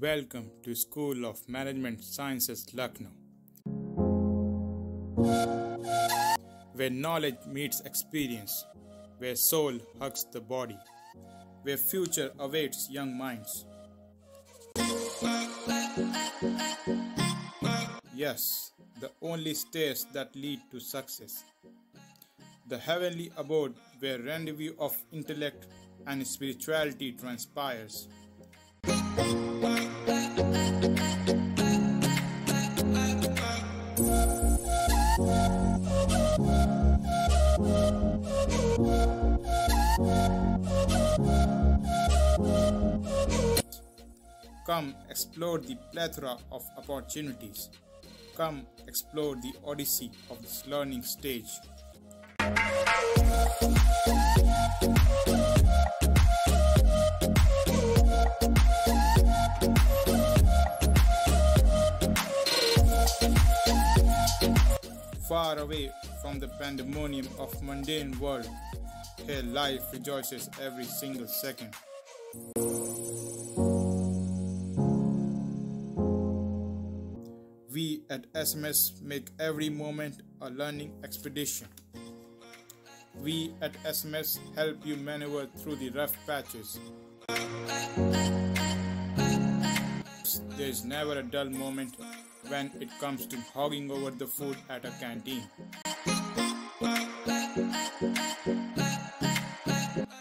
Welcome to School of Management Sciences Lucknow, where knowledge meets experience, where soul hugs the body, where future awaits young minds. Yes, the only stairs that lead to success. The heavenly abode where rendezvous of intellect and spirituality transpires. Come explore the plethora of opportunities. Come explore the odyssey of this learning stage. Far away from the pandemonium of mundane world, here life rejoices every single second. We at SMS make every moment a learning expedition. We at SMS help you maneuver through the rough patches. There is never a dull moment when it comes to hogging over the food at a canteen.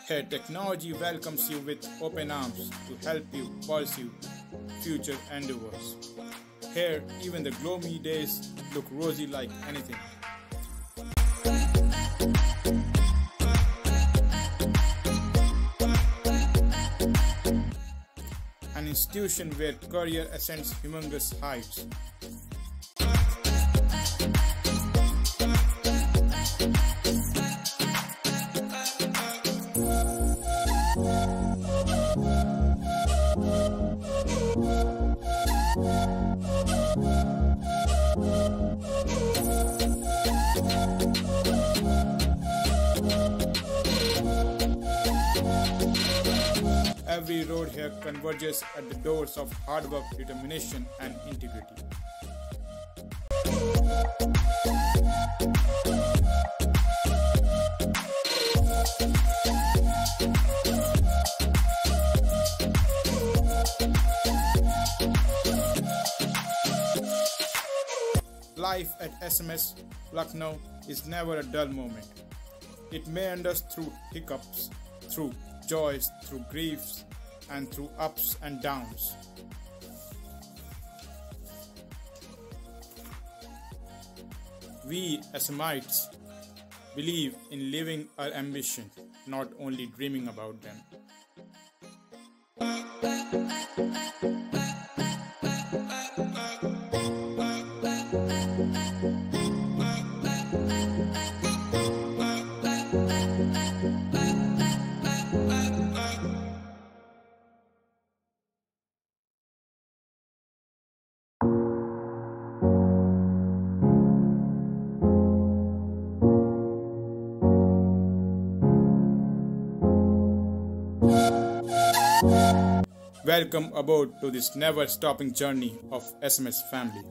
Here, technology welcomes you with open arms to help you pursue future endeavors. Here, even the gloomy days look rosy like anything. Institution where career ascends humongous heights. Every road here converges at the doors of hard work, determination, and integrity. Life at SMS Lucknow is never a dull moment. It meanders through hiccups, through joys, through griefs, and through ups and downs. We SMSites believe in living our ambition, not only dreaming about them. Welcome aboard to this never stopping journey of SMS family.